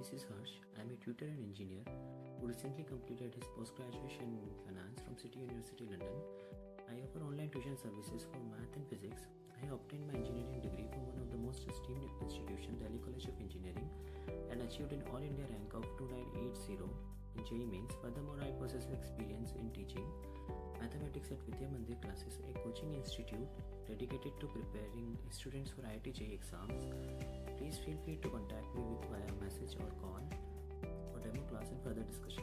this is Harsh. I'm a tutor and engineer who recently completed his post-graduation in finance from City University London. I offer online tuition services for math and physics. I obtained my engineering degree from one of the most esteemed institutions, Delhi College of Engineering, and achieved an All India rank of 2980 in JEE Mains. Furthermore, I possess experience in teaching mathematics at Vidya Mandir classes, a coaching institute dedicated to preparing students for IIT JEE exams. Please feel free to contact me with расскажи.